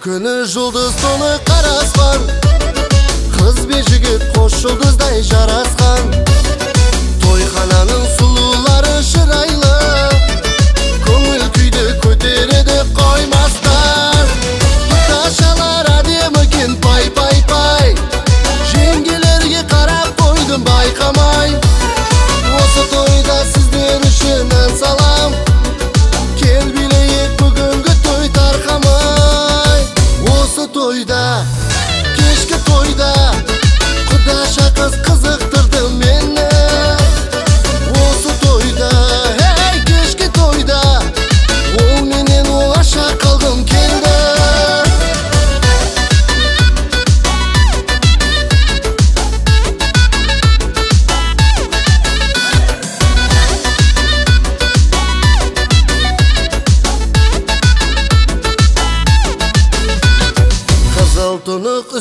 күні жұлдыз толы қара аспан қыз бен жігіт қос жұлдыздай жарасқан. Тойхананың сұлулары шырайлы. Көңіл күйді көтереді қоймастан Ташалар әдемі екен пай пай пай. Жеңгелерге қарап қойдым байқамай. Осы тойда сіздер үшін ән салам. Тойда кешкі тойда құдаша қыз қызықтырды мені осы тойда ей кешкі тойда ол менен қалғым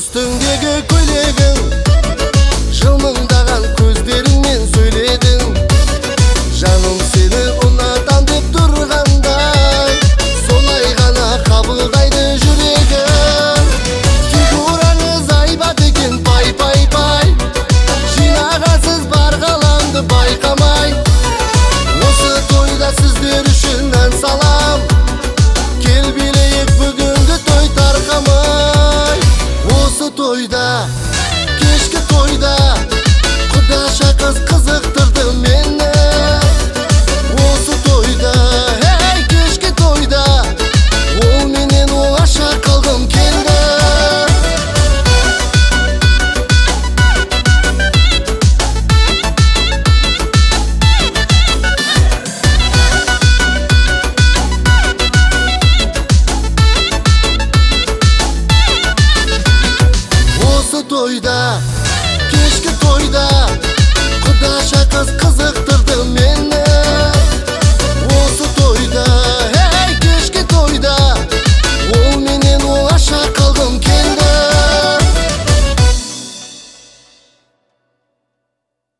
the toyda Keşke toyda